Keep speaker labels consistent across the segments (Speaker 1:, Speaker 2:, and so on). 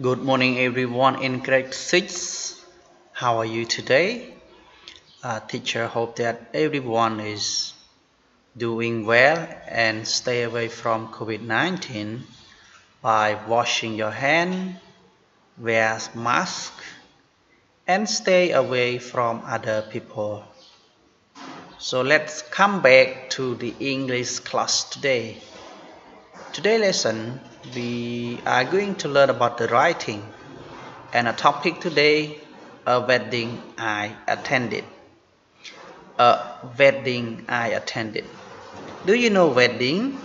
Speaker 1: Good morning everyone in grade 6. How are you today? Uh, teacher hope that everyone is doing well and stay away from COVID-19 by washing your hand, wear mask and stay away from other people. So let's come back to the English class today. Today lesson we are going to learn about the writing and a topic today a wedding I attended. A wedding I attended. Do you know wedding?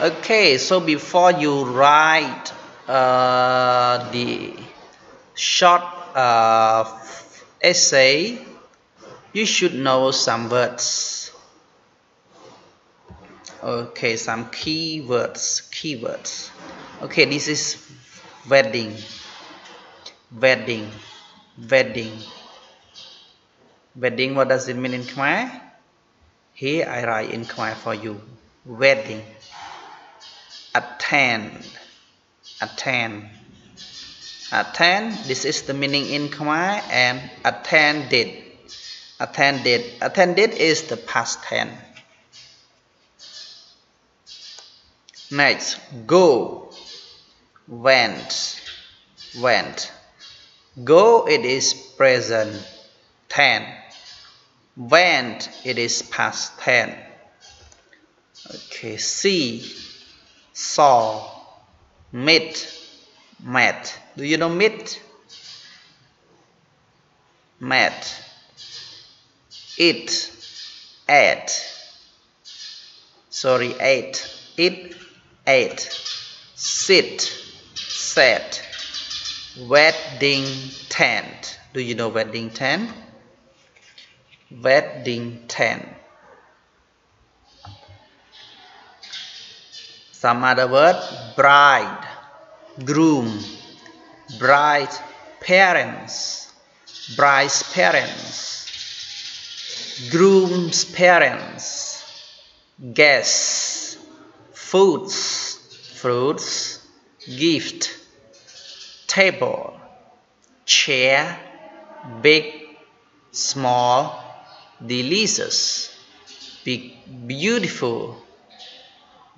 Speaker 1: Okay, so before you write uh, the short uh, essay, you should know some words okay some keywords keywords. Okay this is wedding. Wedding. Wedding. Wedding what does it mean in Khmer? Here I write in Khmer for you. Wedding. Attend. Attend. Attend this is the meaning in Khmer and attended. Attended. Attended is the past tense Next, go, went, went. Go, it is present tense. Went, it is past tense. Okay, see, saw, meet, met. Do you know meet? Met. Eat, ate. Sorry, ate. Eat, ate, sit, set wedding tent. Do you know wedding tent? Wedding tent. Some other word bride, groom, bride parents, bride's parents, groom's parents, guests foods, fruits, gift, table, chair, big, small, delicious, big, beautiful,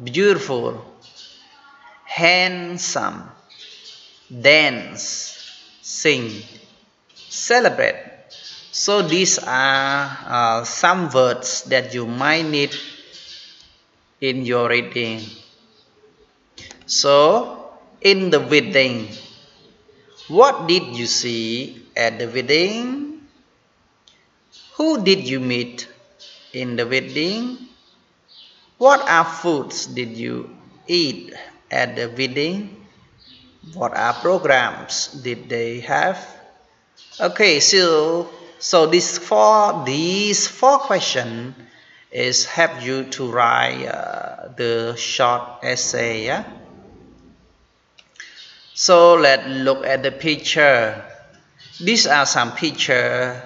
Speaker 1: beautiful, handsome, dance, sing, celebrate. So these are uh, some words that you might need in your reading. So, in the wedding, what did you see at the wedding? Who did you meet in the wedding? What are foods did you eat at the wedding? What are programs did they have? Okay, so so these four these four questions is help you to write uh, the short essay yeah? so let's look at the picture. These are some picture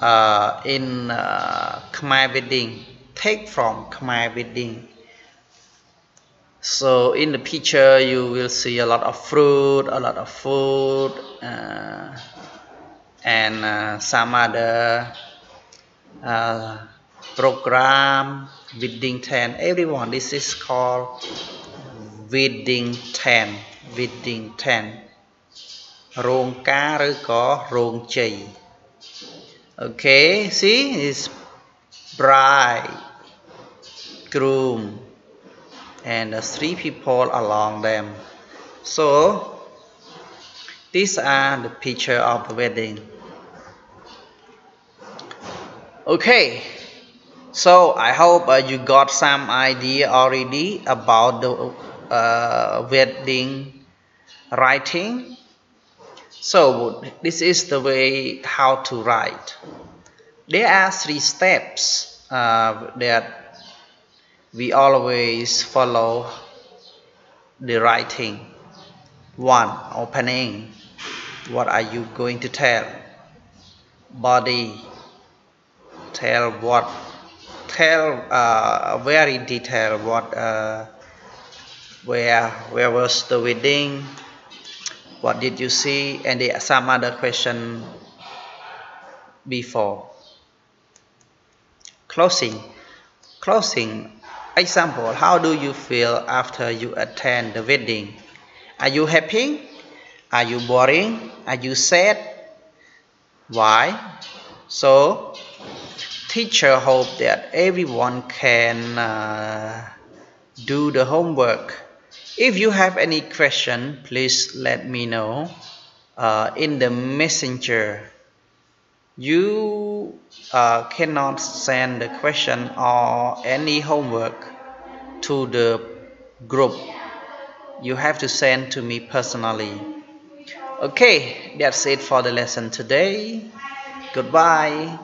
Speaker 1: uh, in uh, Khmer wedding. Take from Khmer wedding. So in the picture you will see a lot of fruit a lot of food uh, and uh, some other uh, program wedding tent everyone this is called wedding tent wedding tent រោងការឬក៏រោងជ័យ okay see is bride groom and the three people along them so these are the picture of the wedding okay so I hope uh, you got some idea already about the uh, wedding writing. So this is the way how to write. There are three steps uh, that we always follow the writing. One opening. What are you going to tell? Body. Tell what tell uh, very detailed what uh, where where was the wedding what did you see and the, some other question before. Closing. Closing. Example how do you feel after you attend the wedding? Are you happy? Are you boring? Are you sad? Why? So teacher hope that everyone can uh, do the homework. If you have any question please let me know uh, in the messenger. You uh, cannot send the question or any homework to the group. You have to send to me personally. Okay that's it for the lesson today. Goodbye